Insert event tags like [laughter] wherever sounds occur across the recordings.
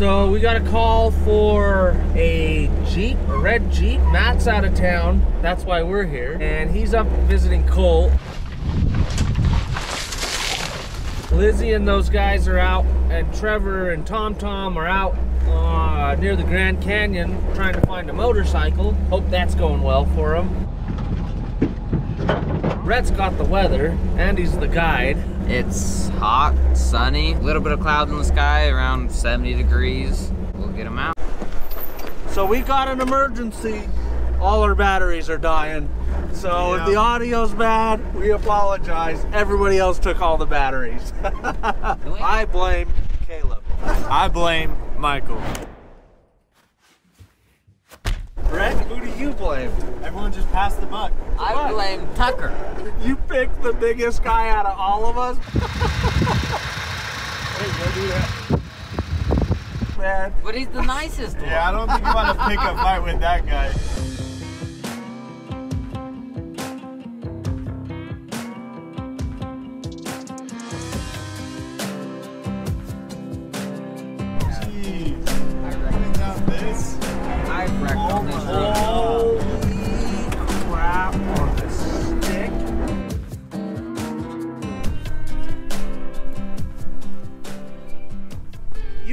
So we got a call for a Jeep, a red Jeep. Matt's out of town. That's why we're here. And he's up visiting Colt. Lizzie and those guys are out, and Trevor and Tom Tom are out uh, near the Grand Canyon trying to find a motorcycle. Hope that's going well for them. Rhett's got the weather, and he's the guide. It's hot, sunny, a little bit of cloud in the sky, around 70 degrees. We'll get them out. So we got an emergency. All our batteries are dying. So if the audio's bad, we apologize. Everybody else took all the batteries. [laughs] I blame Caleb. I blame Michael. Brett, who do you blame? Everyone just passed the buck. I blame Tucker. You picked the biggest guy out of all of us. [laughs] hey, Man, But he's the nicest one. Yeah, I don't think you want to [laughs] pick a fight with that guy.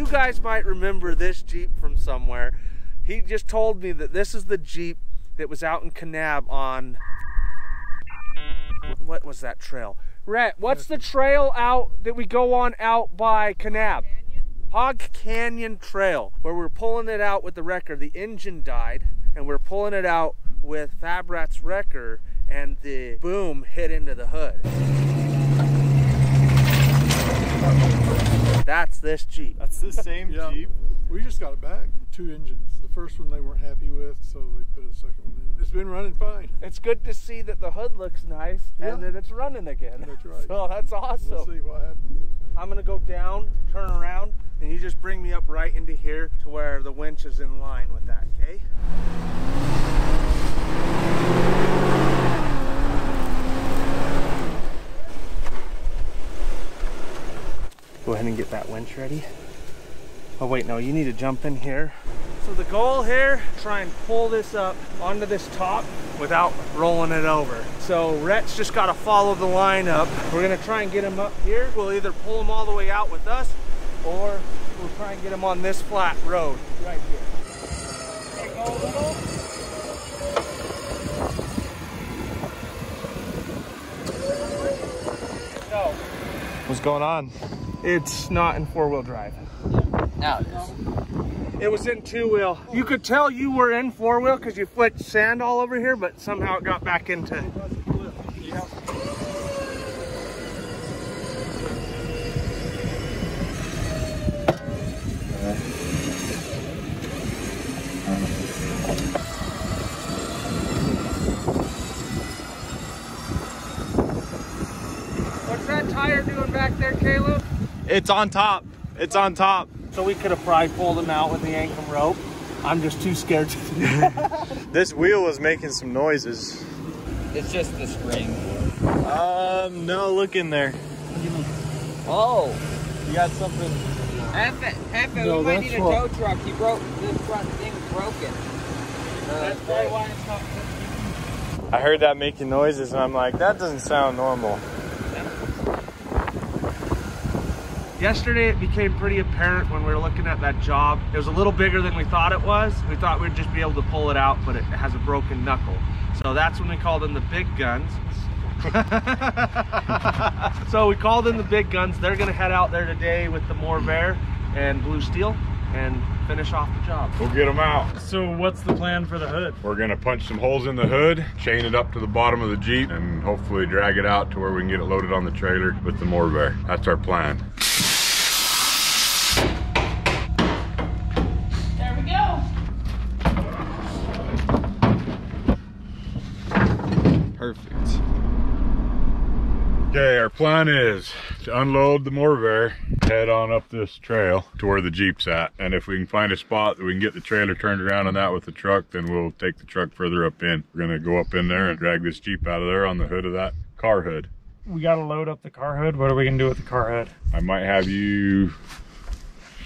You guys might remember this Jeep from somewhere. He just told me that this is the Jeep that was out in Kanab on what was that trail? Rhett, what's the trail out that we go on out by Kanab? Hog Canyon Trail, where we're pulling it out with the wrecker. The engine died, and we're pulling it out with Fabrat's wrecker, and the boom hit into the hood. That's this Jeep. That's the same Yeah. Jeep. We just got it back. Two engines. The first one they weren't happy with, so they put a second one in. It's been running fine. It's good to see that the hood looks nice Yeah. and that it's running again. That's [laughs] right. So that's awesome. We'll see what happens. I'm gonna go down, turn around, and you just bring me up right into here to where the winch is in line with that, okay? Go ahead and get that winch ready. Oh wait, no, you need to jump in here. So the goal here, try and pull this up onto this top without rolling it over. So Rhett's just gotta follow the line up. We're gonna try and get him up here. We'll either pull him all the way out with us or we'll try and get him on this flat road right here. Go a little. No, What's going on? It's not in four-wheel drive. Now it is. It was in two wheel. You could tell you were in four wheel because you flicked sand all over here, but somehow it got back into. What's that tire doing back there, Caleb? It's on top. It's on top. So we could have probably pulled him out with the ankle rope. I'm just too scared to do that. [laughs] This wheel was making some noises. It's just the spring. Um, no, look in there. Oh, You got something. F it, F it. No, we might need a tow truck. He broke, this front thing broken. Uh, That's probably why it's not. I heard that making noises, and I'm like, that doesn't sound normal. Yesterday it became pretty apparent when we were looking at that job. It was a little bigger than we thought it was. We thought we'd just be able to pull it out, but it has a broken knuckle. So that's when we called in the big guns. [laughs] so we called in the big guns. They're gonna head out there today with the Morrvair and Blue Steel and finish off the job. We'll get them out. So, what's the plan for the hood? We're gonna punch some holes in the hood, chain it up to the bottom of the Jeep, and hopefully drag it out to where we can get it loaded on the trailer with the Morrvair. That's our plan. There we go. Perfect. Okay, our plan is to unload the Morrvair, head on up this trail to where the Jeep's at. And if we can find a spot that we can get the trailer turned around on that with the truck, then we'll take the truck further up in. We're gonna go up in there and drag this Jeep out of there on the hood of that car hood. we got to load up the car hood. What are we gonna do with the car hood? I might have you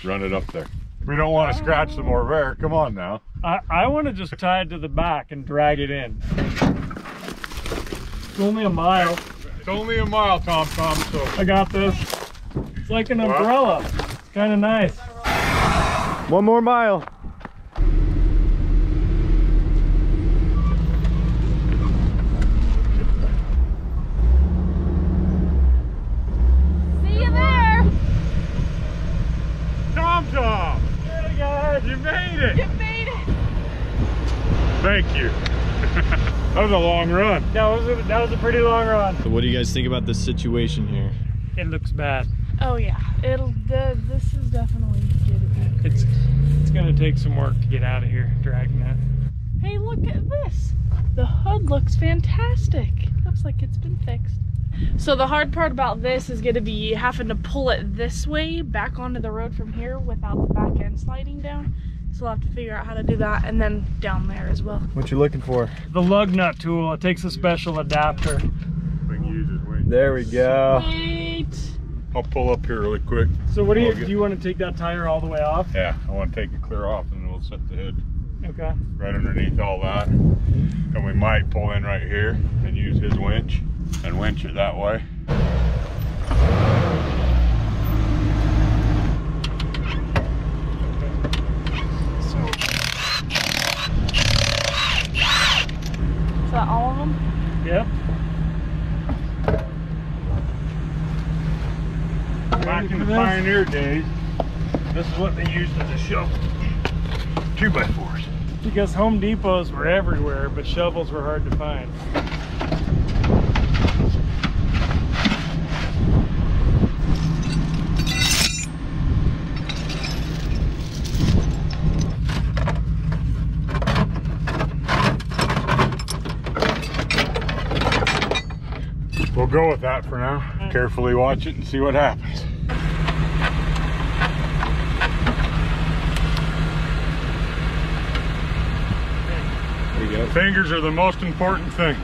run it up there. We don't want to scratch the Morrvair. Come on now. I, I want to just tie it to the back and drag it in. It's only a mile. It's only a mile, Tom Tom, so I got this. It's like an umbrella. It's kind of nice. One more mile. See you there. Tom Tom! Hey guys, you made it! You made it. Thank you. [laughs] that was a long run. That was a, that was a pretty long run. So what do you guys think about this situation here? It looks bad. Oh yeah, it'll. The, this is definitely gonna. It's it's gonna take some work to get out of here dragging that. Hey, look at this. The hood looks fantastic. Looks like it's been fixed. So the hard part about this is gonna be having to pull it this way back onto the road from here without the back end sliding down. So we'll have to figure out how to do that, and then down there as well. What you looking for? The lug nut tool. It takes a special adapter. We can use his wing. There we go. Wait. I'll pull up here really quick. So what do you do? You want to take that tire all the way off? Yeah, I want to take it clear off and then we'll set the hood Okay. right underneath all that. And we might pull in right here and use his winch and winch it that way. Is that all of them? Yep. Back in the pioneer days, this is what they used as a shovel. Two by fours. Because Home Depots were everywhere, but shovels were hard to find. Go with that for now. Mm. Carefully watch it and see what happens. There you go. Fingers are the most important thing.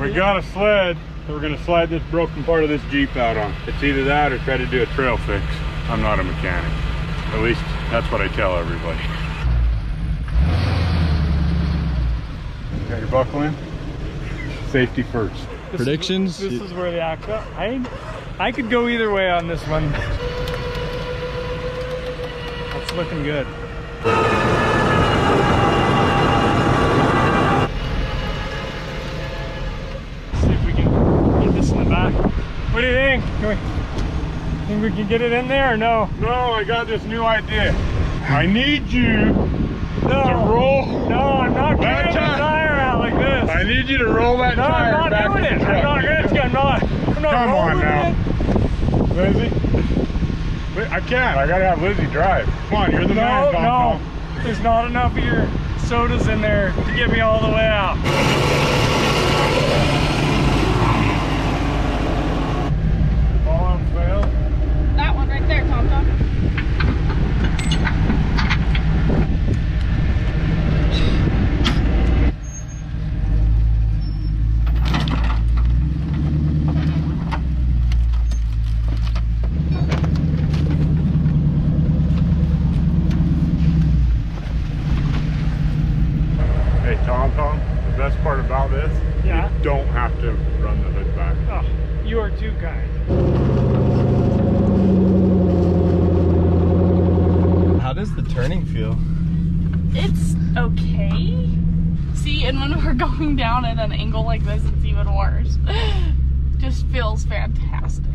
We got a sled that we're gonna slide this broken part of this Jeep out on. It's either that or try to do a trail fix. I'm not a mechanic. At least that's what I tell everybody. [laughs] Got your buckle in? Safety first. This Predictions? Is, this is where the action. I I could go either way on this one. That's looking good. See if we can get this in the back. What do you think? Can we, think we can get it in there or no? No, I got this new idea. I need you No. to roll. No, I'm not That getting the time- tire out like this. I need you to roll that no, tire I'm back not doing in it. the I'm not going to. I'm not. I'm not Come on now. it. Lizzie? Wait, I can't. I gotta have Lizzie drive. Come on, you're the No, man, Tom no. Tom. There's not enough of your sodas in there to get me all the way out. All on fail. That one right there, Tom Tom. Hey, Tom Tom, the best part about this, Yeah. you don't have to run the hood back. Oh, you are too kind. How does the turning feel? It's okay. See, and when we're [laughs] going down at an angle like this, it's even worse. [laughs] Just feels fantastic.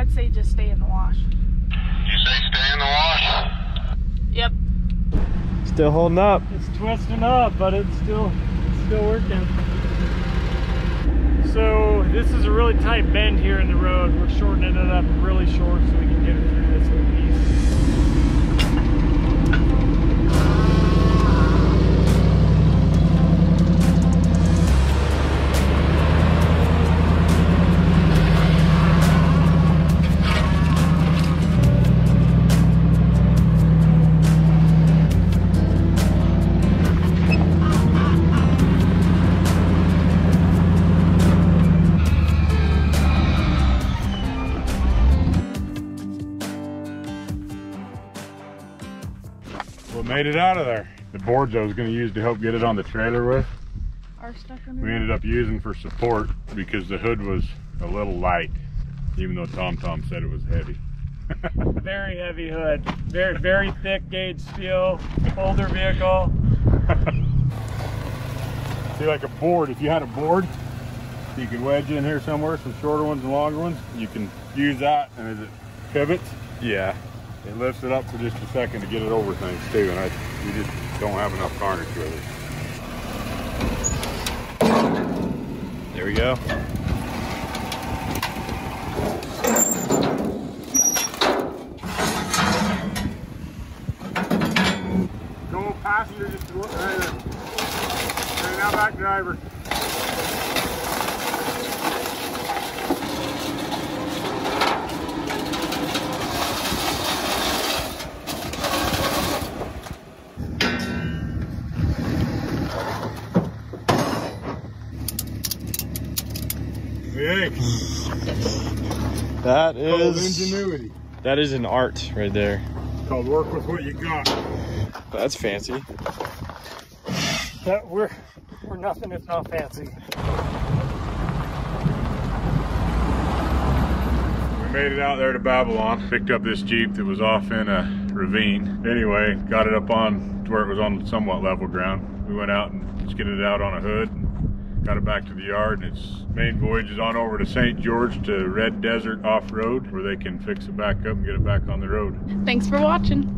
I'd say just stay in the wash. You say stay in the wash? Yep. Still holding up. It's twisting up, but it's still it's still working. So this is a really tight bend here in the road. We're shortening it up really short so we can get it through made it out of there. The boards I was gonna use to help get it on the trailer with, Are stuck we under ended up using for support because the hood was a little light, even though Tom Tom said it was heavy. [laughs] Very heavy hood. Very very thick gauge steel. Older vehicle. [laughs] See, like a board, if you had a board, you could wedge in here somewhere, some shorter ones and longer ones, you can use that, and as it pivots, Yeah. It lifts it up for just a second to get it over things too, and I, you just don't have enough harness with it. There we go. No passenger, just right. Right now, back driver. Hey, That called is ingenuity. that is an art right there. Called work with what you got. That's fancy. That we're we're nothing if not fancy. We made it out there to Babylon. Picked up this Jeep that was off in a ravine. Anyway, got it up on to where it was on somewhat level ground. We went out and skidded it out on a hood. Got it back to the yard and its main voyage is on over to St. George to Red Desert Off-Road where they can fix it back up and get it back on the road. Thanks for watching.